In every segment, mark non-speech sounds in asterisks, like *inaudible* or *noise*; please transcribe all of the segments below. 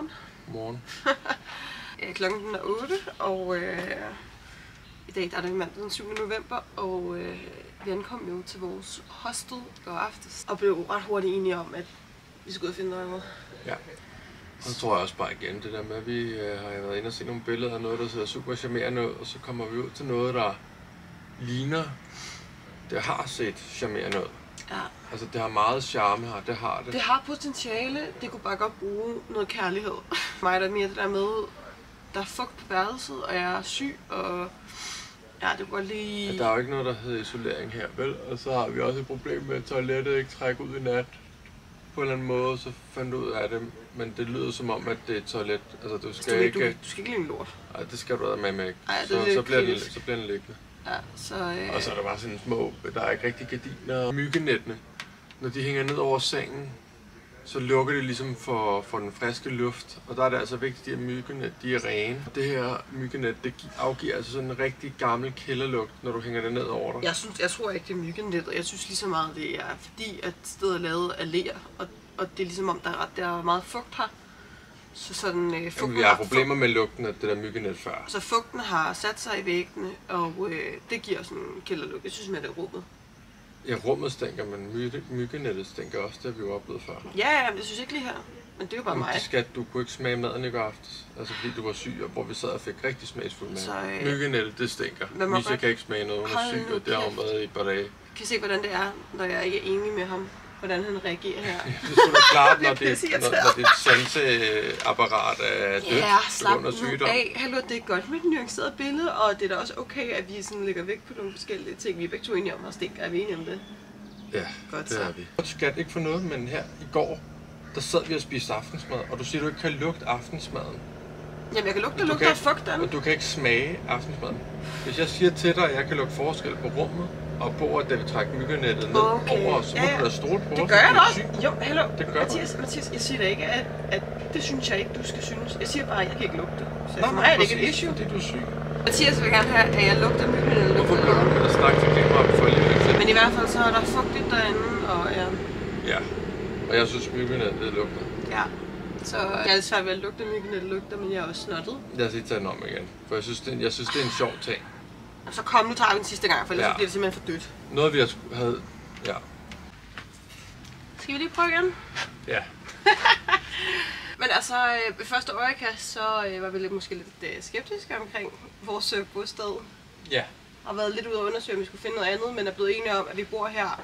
Godmorgen. Morgen. *laughs* Øh, Klokken er 8, og øh, i dag der er det mandag den 7. november, og øh, vi ankom jo til vores hostel går aftes, og blev ret hurtigt enige om, at vi skulle ud og finde noget andet. Ja. Og så tror jeg også bare igen, det der med, at vi øh, har været inde og se nogle billeder af noget, der ser super charmerende ud, og så kommer vi ud til noget, der ligner, det har set charmerende ud. Ja. Altså, det har meget charme her, det har det. Det har potentiale, det kunne bare godt bruge noget kærlighed. *laughs* Mig der er mere det der med, der er fugt på værelset, og jeg er syg, og ja, det kunne godt lige... Der er jo ikke noget, der hedder isolering her, vel? Og så har vi også et problem med, at toilettet ikke trækker ud i nat. På en eller anden måde, så fandt ud af det. Men det lyder som om, at det er et toilet. Altså, du Du, skal du, ikke... du skal ikke lide en lort. Ej, det skal du med med ikke. Ej, det så, så, bliver den, så bliver den liggende. Ja, så... Øh, Og så er der bare sådan små, der er ikke rigtig gardiner. Myggenettene, når de hænger ned over sengen, så lukker det ligesom for, for den friske luft. Og der er det altså vigtigt, at de her myggenet, de er rene. Det her myggenet, det gi- afgiver altså sådan en rigtig gammel kælderlugt, når du hænger det ned over dig. Jeg, synes, jeg tror ikke, det er myggenet, og jeg synes lige så meget, det er fordi, at stedet er lavet af ler, og, og det er ligesom om, der er, ret, der er meget fugt her. Så sådan, øh, fugten Jamen, vi har problemer med lugten af det der myggenet før. Så fugten har sat sig i væggene, og øh, det giver sådan en kælderlugt. Jeg synes mere, det er rummet. Ja, rummet stinker, men myg- myggenettet stinker også, det har vi jo oplevet før. Ja, ja, men jeg synes ikke lige her. Men det er jo bare Jamen, mig. skal, du kunne ikke smage maden i går aftes, altså fordi du var syg, og hvor vi sad og fik rigtig smagsfuld mad. Så, øh, Myggenettet, det stinker. Misha godt- kan ikke smage noget, hun er syg, og det har hun kæft. været i et par dage. Kan I se, hvordan det er, når jeg ikke er enig med ham? Hvordan han reagerer her. *laughs* Det er da klart, *laughs* når Det er det, når, når dit sanseapparat er dødt Ja, på slap grund af nu sygdom. af. Hallo, det er godt med et nuanceret billede, og det er da også okay, at vi sådan lægger vægt på nogle forskellige ting. Vi er begge to enige om, at stinker. Er vi enige om det? Ja, Godt det så. er vi. Skat, ikke for noget, men her i går, der sad vi og spiste aftensmad, og du siger, du ikke kan lugte aftensmaden. Jamen, jeg kan lugte, kan af fugt den. Og du kan ikke smage aftensmaden. Hvis jeg siger til dig, at jeg kan lugte forskel på rummet, og på, at da vi trækker myggenettet ned Okay. over os, så Ja, ja. du da stole på Det gør jeg du da også. syg. Jo, hallo. Det gør du. Mathias, Mathias, jeg siger da ikke, at, at det synes jeg ikke, du skal synes. Jeg siger bare, at jeg kan ikke lugte. Så Nå, for mig er det ikke et issue. Du er syg. Mathias vil gerne have, at jeg lugter myggen eller Hvorfor bliver du med at snakke til kameraet for lige lidt? Men i hvert fald så er der fugtigt derinde, og ja, Ja. Og jeg synes, myggenettet det lugter. ja. Så jeg er svært ved at lugte myggen eller lugter, men jeg er også snottet. Lad os lige tage den om igen. For jeg synes, det jeg synes, det er en sjov ting. Og så kom, nu tager vi den sidste gang, for ellers Ja. bliver det simpelthen for dødt. Noget, vi har havde... Ja. Skal vi lige prøve igen? Ja. *laughs* Men altså, øh, ved første øjekast, så øh, var vi lidt, måske lidt øh, skeptiske omkring vores øh, bosted. Ja. har været lidt ude at undersøge, om vi skulle finde noget andet, men er blevet enige om, at vi bor her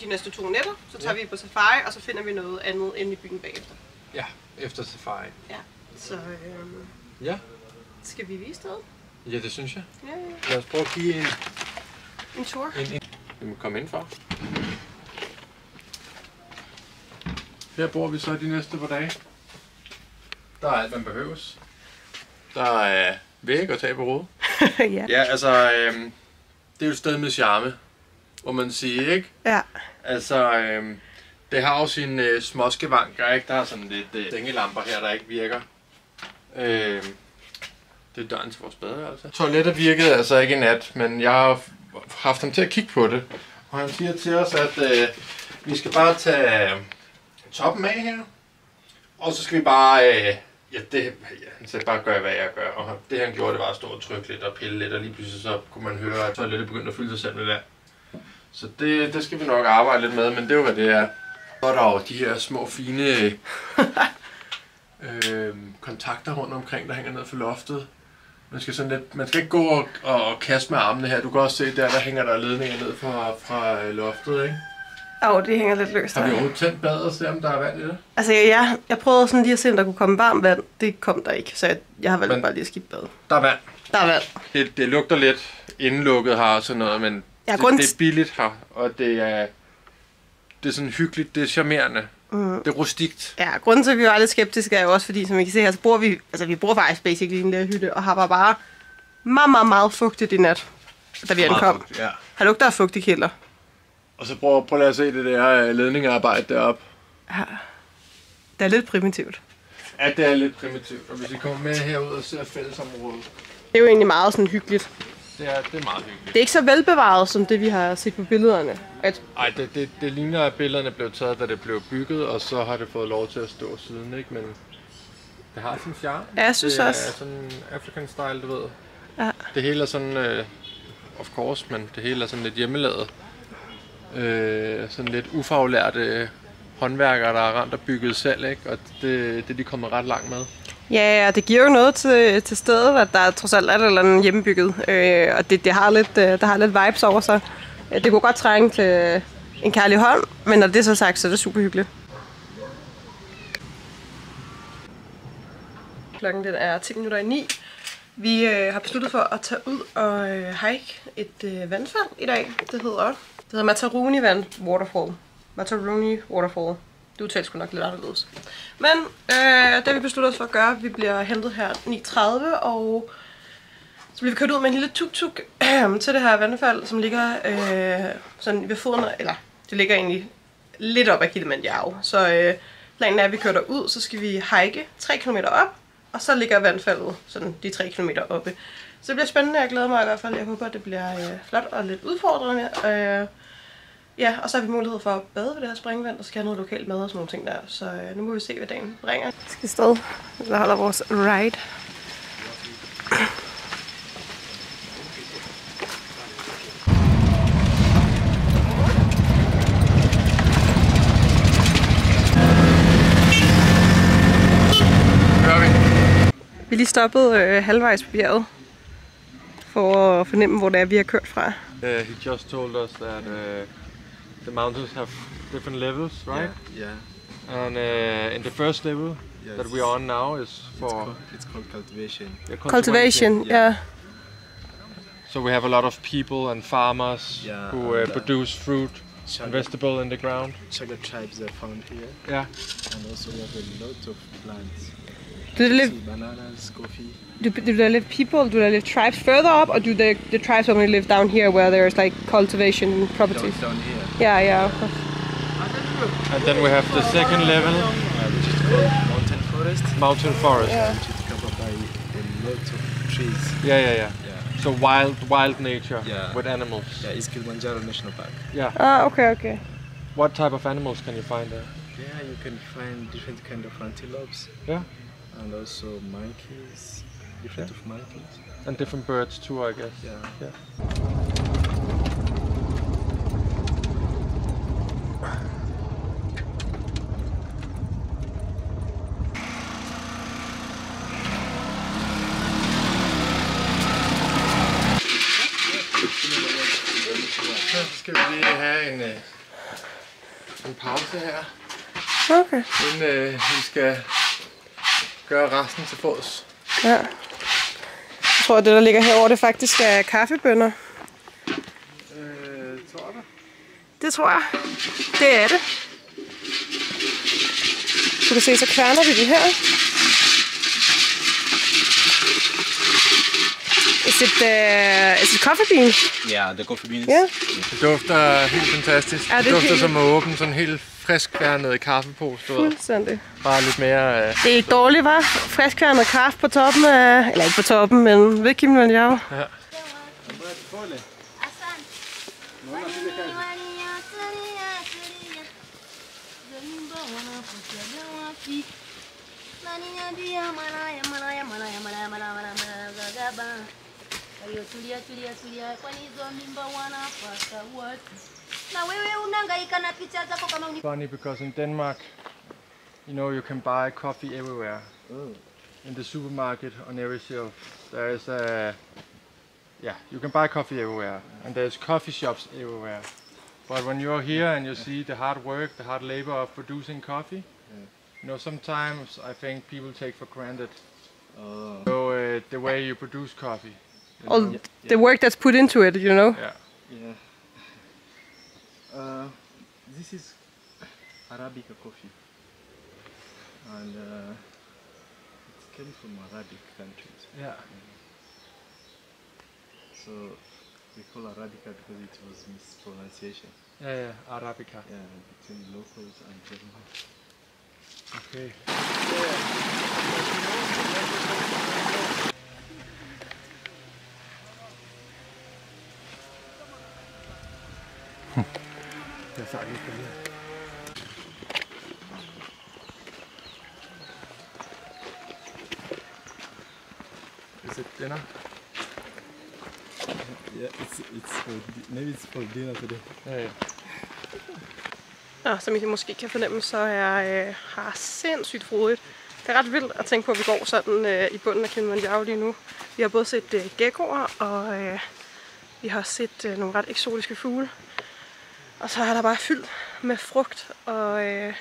de næste to nætter. Så tager Ja. ja. vi på safari, og så finder vi noget andet inde i byen bagefter. Ja, efter safari. Ja. Så øh, Ja. skal vi vise stedet? Ja, det synes jeg. Ja, ja. Lad os prøve at give en... En tur. en, en. Vi må komme ind for. Her bor vi så de næste par dage. Der er alt, man behøves. Der er væg og tag på rode. *laughs* ja. Ja, altså, øhm, det er jo et sted med charme, må man sige, ikke? Ja. Altså, øhm, det har jo sin øh, småskevanker, ikke? Der er sådan lidt øh, sengelamper her, der ikke virker. Øhm, det er døren til vores badeværelse. Toilettet virkede altså ikke i nat, men jeg har haft ham til at kigge på det. Og han siger til os, at øh, vi skal bare tage øh, toppen af her. Og så skal vi bare... Øh, ja, det, ja, han sagde bare gøre, hvad jeg gør. Og det han gjorde, det var at stå og trykke lidt og pille lidt, og lige pludselig så kunne man høre, at toilettet begyndte at fylde sig selv med vand. Så det, det skal vi nok arbejde lidt med, men det er jo, hvad det er. Så er der jo de her små, fine *laughs* øh, kontakter rundt omkring, der hænger ned for loftet. Man skal, sådan lidt, man skal ikke gå og, og, og kaste med armene her. Du kan også se, der, der hænger der ledninger ned fra, fra øh, loftet, ikke? Åh, oh, det hænger lidt løst Har vi overhovedet tændt badet og se, om der er vand i det? Altså, jeg, jeg prøvede sådan lige at se, om der kunne komme varmt vand. Det kom der ikke, så jeg, jeg har valgt Men- bare lige at skifte bad. Der er vand. Der er vand. Det, det lugter lidt indelukket her og sådan noget, men Ja, det, grund- det er billigt her, og det er, det er sådan hyggeligt, det er charmerende, mm. det er rustikt. Ja, grunden til, at vi var lidt skeptiske, er jo også fordi, som I kan se her, så bor vi, altså vi bor faktisk basically i en lille hytte, og har bare bare meget, meget, meget fugtigt i nat, da vi ankom. Ja. Har lugter af fugtig kælder. Og så prøv, prøv lige at se det der øh, ledningearbejde deroppe. Det er lidt primitivt. Ja, det er lidt primitivt, og hvis I kommer med herud og ser fællesområdet, Det er jo egentlig meget sådan hyggeligt. Det er, det er meget hyggeligt. Det er ikke så velbevaret, som det vi har set på billederne. At, Ej, det, det, det ligner, at billederne blev taget, da det blev bygget, og så har det fået lov til at stå siden, ikke? Men Det har sin charme. Ja, jeg synes det er også. sådan African style, du ved. Ja. Det hele er sådan, øh, of course, men det hele er sådan lidt hjemmelavet. Øh, sådan lidt ufaglærte håndværkere, der er rent og bygget selv, ikke? Og det, det er de kommet ret langt med. Ja, og det giver jo noget til, til stedet, at der trods alt er et eller andet hjemmebygget. Øh, og det, det har lidt, øh, der har lidt vibes over sig. Øh, det kunne godt trænge til en kærlig hånd, men når det er så sagt, så er det super hyggeligt. Klokken den er 10 minutter i 9. Vi øh, har besluttet for at tage ud og øh, hike et øh, vandfald i dag. Det hedder, det hedder Mataruni Vand Waterfall. Mataruni Waterfall. Det udtalte sgu nok lidt anderledes. Men øh, det vi besluttede os for at gøre. Vi bliver hentet her 9.30, og så bliver vi kørt ud med en lille tuk-tuk øh, til det her vandfald, som ligger øh, sådan ved foden, eller det ligger egentlig lidt op ad Kilimanjaro. Så øh, planen er, at vi kører ud, så skal vi hike 3 km op, og så ligger vandfaldet sådan de 3 km oppe. Så det bliver spændende, jeg glæder mig i hvert fald. Jeg håber, det bliver øh, flot og lidt udfordrende. Øh, ja, og så har vi mulighed for at bade ved det her springvand, og så skal jeg have noget lokalt mad og sådan nogle ting der. Så øh, nu må vi se, hvad dagen bringer. Vi skal sted. Vi holder vores ride. Vi? Vi er lige stoppet øh, halvvejs på bjerget, for at fornemme, hvor det er, vi har kørt fra. Uh, he just told us that uh, the mountains have different levels, right? Yeah. And uh, in the first level Yes. that we are on now is It's for called, it's called cultivation. yeah, Cultivation, ja. yeah. Yeah. So we have a lot of people and farmers Yeah, who uh, and, uh, produce fruit and vegetable in the ground. Chaga tribes are found here, Yeah. and also we have a lot of plants. Do they live? See bananas, coffee. Do, do they live people? Do they live tribes further up, or do they, the tribes only live down here where there's like cultivation properties? down here, Yeah, yeah. Of course. And then we have the second level, uh, which is called mountain forest, mountain forest. Yeah. which is covered by a lot of trees. Yeah, yeah, yeah. Yeah. So wild, wild nature Yeah. with animals. Yeah, it's Kilimanjaro National Park. Yeah. Ah, okay, okay. What type of animals can you find there? Yeah, you can find different kind of antelopes Yeah. And also monkeys, different of monkeys. And different birds too, I guess. Yeah. Yeah. Så skal vi lige have en, øh, en pause her, Okay. inden øh, vi skal gøre resten til fods. Ja. Jeg tror, at det, der ligger herovre, det faktisk er kaffebønner. Øh, tror du? Det tror jeg. Det er det. Du kan se, så kværner vi det her. Is it, uh, is it coffee beans? Yeah, the coffee beans. Ja. Det dufter helt fantastisk. Ja, det, det er dufter helt- som at åbne sådan en helt frisk kværnet kaffepose. Fuldstændig. Bare lidt mere... Øh, Det er ikke dårligt, var. Friskværnet kaffe på toppen af... Eller ikke på toppen, men ved Kilimanjaro. ja. Tulia tulia tulia kwani hizo mimba wanapata watu na wewe unangaika na picha zako kama uni Funny because in Denmark, you know, you can buy coffee everywhere. In the supermarket, on every shelf. There is a... Yeah, you can buy coffee everywhere. And there's coffee shops everywhere. But when you're here and you see the hard work, the hard labor of producing coffee, you know, sometimes I think people take for granted Oh. so, uh, the way you produce coffee. You All know? the work that's put into it, you know? Yeah. Yeah. Uh, this is Arabica coffee, and uh, it came from Arabic countries. Yeah. So we call Arabica because it was mispronunciation. Yeah, yeah, Arabica. Yeah, between locals and Germans. Okay. Jeg tager lige det her. Is it dinner? Yeah, it's it's for maybe it's for dinner today. Ja, ja. Nå, som I måske kan fornemme, så er jeg øh, har sindssygt frodigt. Det er ret vildt at tænke på, at vi går sådan øh, i bunden af Kilimanjaro lige nu. Vi har både set øh, geckoer, og øh, vi har set øh, nogle ret eksotiske fugle. Og så er der bare fyldt med frugt og øh,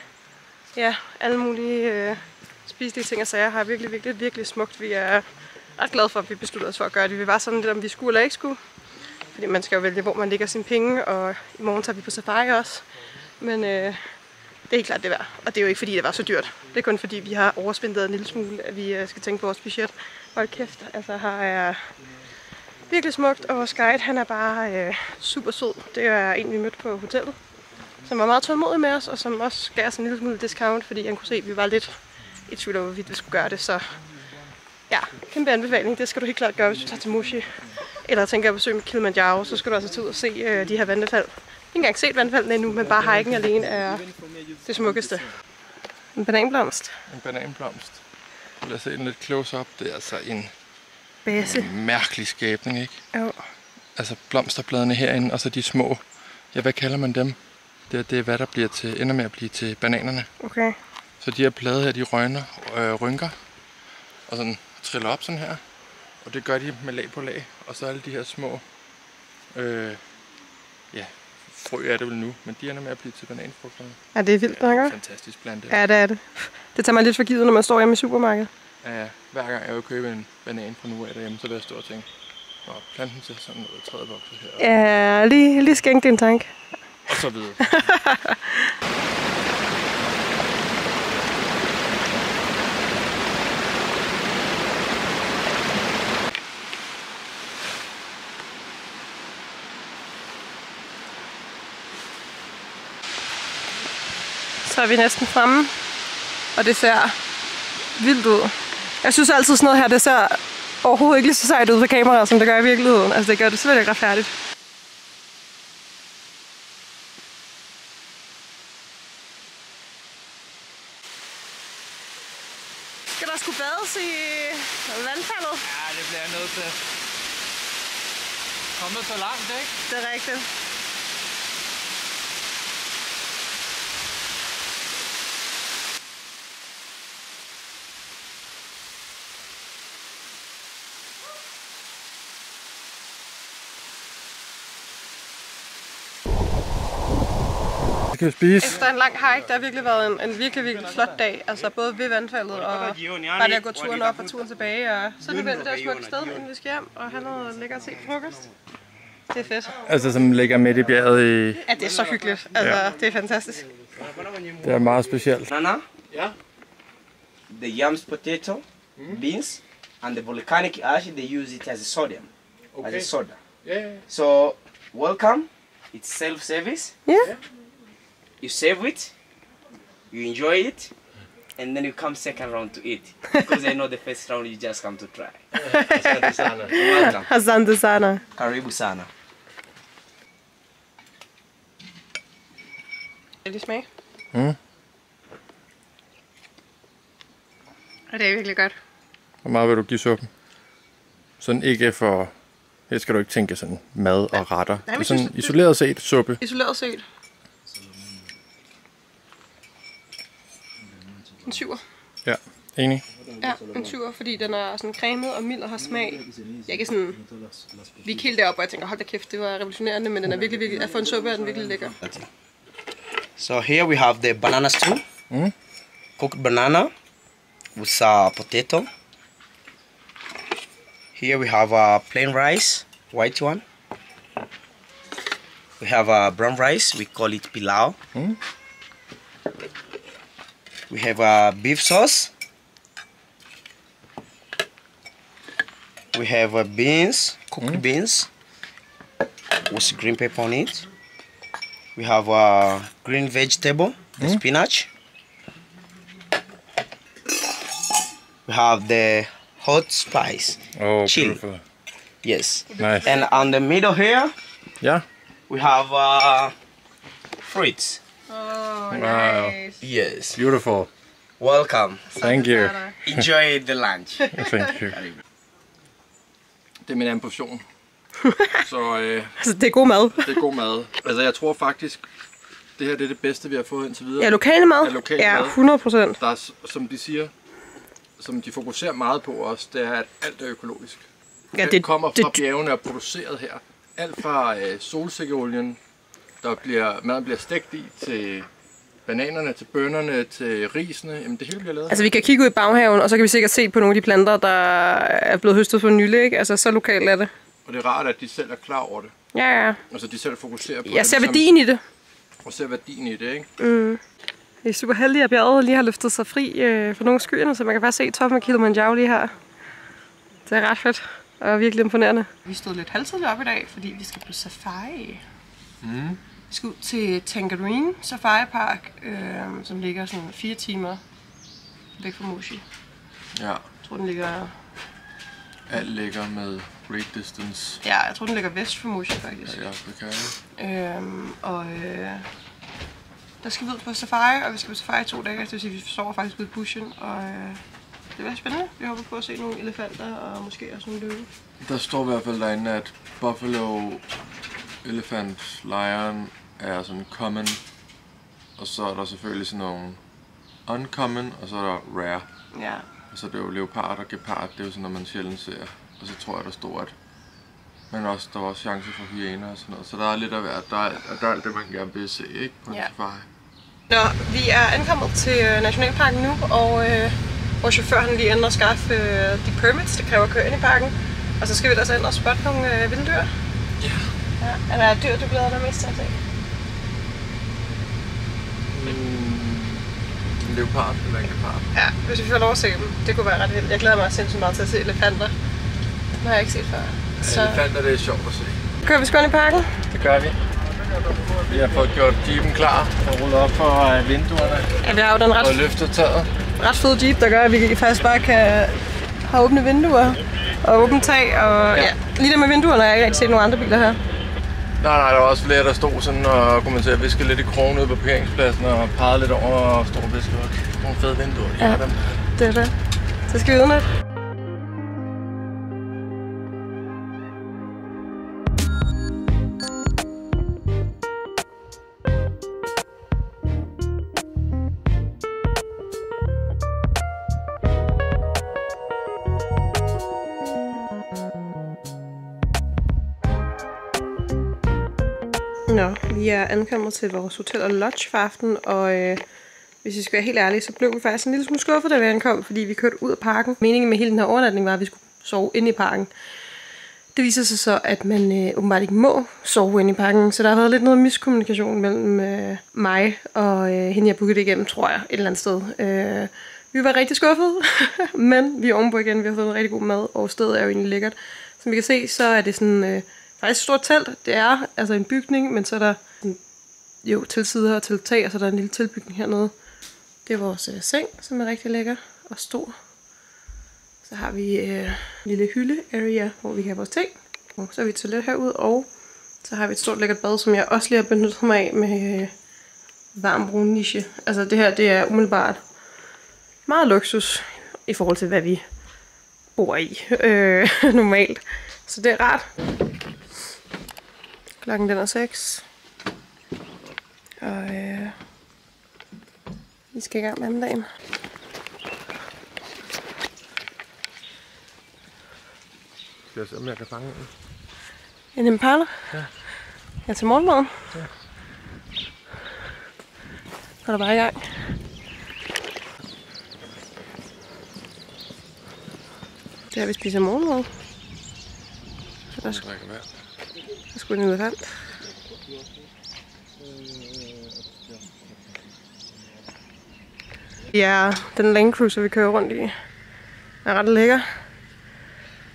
ja, alle mulige øh, spiselige ting og sager. Har virkelig, virkelig, virkelig smukt. Vi er ret glade for, at vi besluttede os for at gøre det. Vi var sådan lidt, om vi skulle eller ikke skulle. Fordi man skal jo vælge, hvor man lægger sine penge, og i morgen tager vi på safari også. Men øh, det er helt klart det er værd. Og det er jo ikke fordi, det var så dyrt. Det er kun fordi, vi har overspindet en lille smule, at vi øh, skal tænke på vores budget. Hold kæft, altså har jeg... Øh, virkelig smukt, og vores guide, han er bare øh, super sød. Det er en, vi mødte på hotellet, som var meget tålmodig med os, og som også gav os en lille smule discount, fordi han kunne se, at vi var lidt i tvivl om, hvorvidt vi skulle gøre det. Så ja, kæmpe anbefaling. Det skal du helt klart gøre, hvis du tager til Mushi. Eller tænker at besøge Kilimanjaro, så skal du altså tage ud og se øh, de her vandfald. Ikke engang set vandfaldene endnu, men bare hiken alene er det smukkeste. En bananblomst. En bananblomst. Lad os se den lidt close up. Det er altså en Base. mærkelig skabning, ikke? Jo. Altså blomsterbladene herinde, og så de små, ja, hvad kalder man dem? Det, er- det er, hvad der bliver til, ender med at blive til bananerne. Okay. Så de her blade her, de røgner, øh, rynker, og sådan triller op sådan her. Og det gør de med lag på lag. Og så alle de her små, øh, ja, frø er det vel nu, men de ender med at blive til bananfrugterne. Ja, det er vildt, nok, ikke? Fantastisk plante. Ja, det er det. Det tager mig lidt for givet, når man står hjemme i supermarkedet. Ja. hver gang jeg vil købe en banan fra nu af derhjemme, så vil jeg stå og tænke, Nå, planten ser sådan noget, træet vokser her, Ja, lige, lige skænk din tank. og så videre. Så er vi næsten fremme, og det ser vildt ud. Jeg synes altid sådan noget her, det ser overhovedet ikke lige så sejt ud på kamera, som det gør i virkeligheden. Altså det gør det slet ikke retfærdigt. Skal der skulle bades i vandfaldet? Ja, det bliver jeg nødt til. Kommet så langt, ikke? Det er rigtigt. Det kan vi spise. Efter en lang hike, der har virkelig været en, en virkelig, virkelig flot dag. Altså både ved vandfaldet og bare det at gå turen op og turen tilbage. Og så er det vel det smukke sted, inden vi skal hjem og have noget lækkert til frokost. Det er fedt. Altså, som ligger midt i bjerget i... Ja, det er så hyggeligt. Altså, Ja. det er fantastisk. Det er meget specielt. Nana, Ja. the yams potato, beans, and the volcanic ash, they use it as a sodium, as a soda. Ja. So, welcome. It's self-service. Ja. You save it, you enjoy it, and then you come second round to eat. *laughs* Because I know the first round you just come to try. Welcome. Hassan sana. Karibu sana. Vil smage? Mm. Og det er virkelig godt. Hvor meget vil du give suppen? Sådan ikke for... Her skal du ikke tænke sådan mad og retter. Det er sådan synes- isoleret set suppe. Isoleret set. En syver. Ja, enig. Ja, en syver, fordi den er sådan cremet og mild og har smag. Jeg ikke sådan... Vi er helt deroppe, og jeg tænker, hold da kæft, det var revolutionerende, men den er virkelig, virkelig... At få en suppe er den virkelig lækker. So here we have the banana stew. Cooked banana with uh, potato. Here we have uh, plain rice, white one. We have uh, brown rice, we call it pilau. We have uh, beef sauce. We have uh, beans, cooked beans with green pepper on it. We have uh, green vegetable, the spinach. We have the hot spice. Oh, Chill. beautiful. Yes. Nice. And on the middle here, Ja. we have uh, fruits. Oh, Wow. nice. Yes. Beautiful. Welcome. Thank you. Enjoy the lunch. *laughs* Thank you. Det er min ambition. *laughs* så øh, Altså, det er god mad. det er god mad. Altså, jeg tror faktisk, det her det er det bedste, vi har fået indtil videre. Ja, lokale mad. Ja, lokal ja, mad. 100 procent. Der er, som de siger, som de fokuserer meget på også, det er, at alt er økologisk. Ja, Alt det, kommer det, fra bjergene og er produceret her. Alt fra øh, solsikkeolien, der bliver, maden bliver stegt i, til bananerne, til bønnerne, til risene. Jamen, det hele bliver lavet Altså, vi kan kigge ud i baghaven, og så kan vi sikkert se på nogle af de planter, der er blevet høstet for nylig, ikke? Altså, så lokalt er det. Og det er rart, at de selv er klar over det. Ja, ja. Altså, de selv fokuserer på Jeg det. ser ligesom- værdien i det. Og ser værdien i det, ikke? Vi er super heldige, at bjerget lige har løftet sig fri øh, for nogle skyerne, så man kan bare se toppen af Kilimanjaro lige her. Det er ret fedt og virkelig imponerende. Vi stod lidt halvtidligt op i dag, fordi vi skal på safari. Mm. Vi skal ud til Tangerine Safari Park, øh, som ligger sådan fire timer væk fra Moshi. Ja, Jeg tror, den ligger, alt ligger med great distance. ja, jeg tror, den ligger vest for Moshi, faktisk. Ja, jeg. Øhm, og øh, der skal vi ud på safari, og vi skal på safari i to dage. Det vil sige, at vi sover faktisk ude i bushen, og øh, det bliver spændende. Vi håber på at se nogle elefanter, og måske også nogle løve. Der står i hvert fald derinde, at buffalo, elephant, lion er sådan common. Og så er der selvfølgelig sådan nogle uncommon, og så er der rare. Ja, Og så er det jo leopard og gepard, det er jo sådan noget, man sjældent ser. Og så tror jeg, der står, at men også, der var også chance for hyæner og sådan noget. Så der er lidt af hvert. Der er, der er alt det, man gerne vil se, ikke? På Ja. safari. Nå, vi er ankommet til øh, Nationalparken nu, og øh, vores chauffør han lige inde og skaffe øh, de permits, det kræver at køre ind i parken. Og så skal vi altså ind og spotte nogle øh, vilde dyr. Ja. Er der dyr, du glæder dig mest til at se? Mm, leopard eller en. Ja, hvis vi får lov at se dem. Det kunne være ret vildt. Jeg glæder mig sindssygt meget til at se elefanter. Det har jeg ikke set før. Så Elefanter, det er sjovt at se. kører vi ind i parken. Det gør vi. Vi har fået gjort jeepen klar og rullet op for øh, vinduerne Ja, vi har jo den og ret, løftet taget. ret fede jeep, der gør, at vi faktisk bare kan have åbne vinduer og åbent tag. Og ja. Ja. ja, lige der med vinduerne har jeg ikke rigtig set nogen andre biler her. Nej, nej, der var også flere, der stod sådan og til at viske lidt i krogen ude på parkeringspladsen og pegede lidt over og stod og viskede. Nogle fede vinduer, de Ja. dem. Det er det. Så skal vi udnytte. Vi er ankommet til vores hotel og lodge for aften, og øh, hvis vi skal være helt ærlige, så blev vi faktisk en lille smule skuffet, da vi ankom, fordi vi kørte ud af parken. Meningen med hele den her overnatning var, at vi skulle sove inde i parken. Det viser sig så, at man øh, åbenbart ikke må sove inde i parken, så der har været lidt noget miskommunikation mellem øh, mig og øh, hende, jeg bookede det igennem, tror jeg, et eller andet sted. Øh, vi var rigtig skuffede, *laughs* men vi er ovenpå igen, vi har fået en rigtig god mad, og stedet er jo egentlig lækkert. Som vi kan se, så er det sådan øh, faktisk stort telt. Det er altså en bygning, men så er der sådan, jo tilsider og til tag, og så er der en lille tilbygning hernede. Det er vores øh, seng, som er rigtig lækker og stor. Så har vi øh, en lille hylde-area, hvor vi have vores ting. Og så har vi et toilet herude, og så har vi et stort lækkert bad, som jeg også lige har benyttet mig af med øh, varm brun niche. Altså det her, det er umiddelbart meget luksus i forhold til, hvad vi bor i øh, *laughs* normalt. Så det er rart. Klokken den er 6. Og øh, vi skal i gang med dagen. Skal jeg se, om jeg kan fange en? En impala? Ja. Ja, til morgenmaden? Ja. Så er der bare i gang. Det er, vi spiser morgenmad. Så der Jeg skal, drikker vand. Skulle en elefant. Ja, den Land Cruiser, vi kører rundt i, er ret lækker.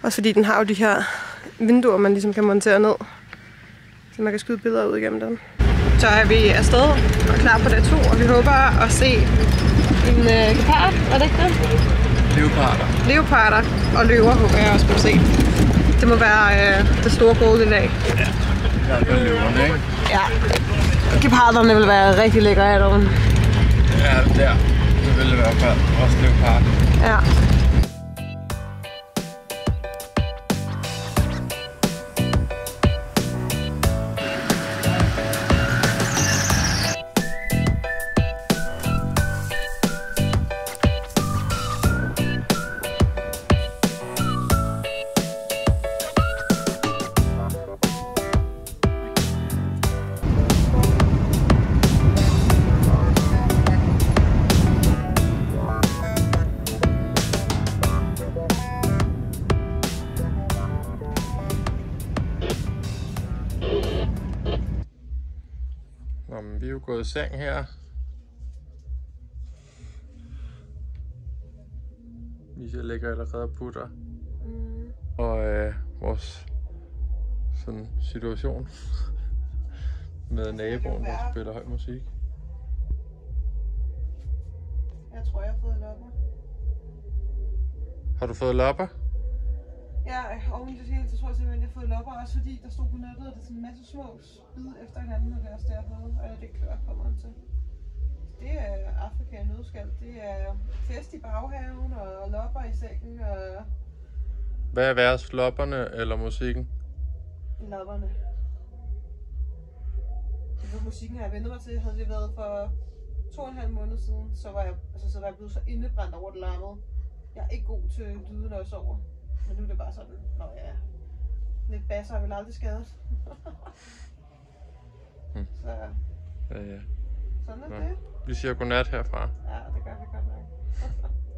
Også fordi den har jo de her vinduer, man ligesom kan montere ned. Så man kan skyde billeder ud igennem dem. Så er vi afsted og klar på dag to, og vi håber at se en øh, gepard, er det ikke det? Leoparder. Leoparder og løver håber jeg også på se. Det må være øh, det store goal i dag. Ja, det er løverne, ikke? Ja. Geparderne vil være rigtig lækre dem. Ja, der. Det vil det i hvert fald. Også leopard. Ja. Gået i seng her. Misha ligger allerede og putter. Mm. Og øh, vores sådan situation *laughs* med naboen, der spiller høj musik. Jeg tror, jeg har fået lopper. Har du fået lopper? Ja, oven i det hele, så tror jeg simpelthen, jeg har fået lopper, også fordi der stod på nettet, at det er sådan en masse små bid efter hinanden, og det er også det, jeg og det klør kommer til. Det er Afrika i nødskal. Det er fest i baghaven, og lopper i sengen, og Hvad er værst, lopperne eller musikken? lopperne. Det musikken har jeg ventet mig til. Havde det været for to og en halv måned siden, så var jeg, altså, så var jeg blevet så indebrændt over det larmede. Jeg er ikke god til lyde, når jeg sover. Men nu er det bare sådan, når jeg er lidt basser, er vel aldrig skadet. *laughs* Hmm. Så Ja, ja. sådan er Nå. det. Vi siger godnat herfra. Ja, det gør vi godt nok. *laughs*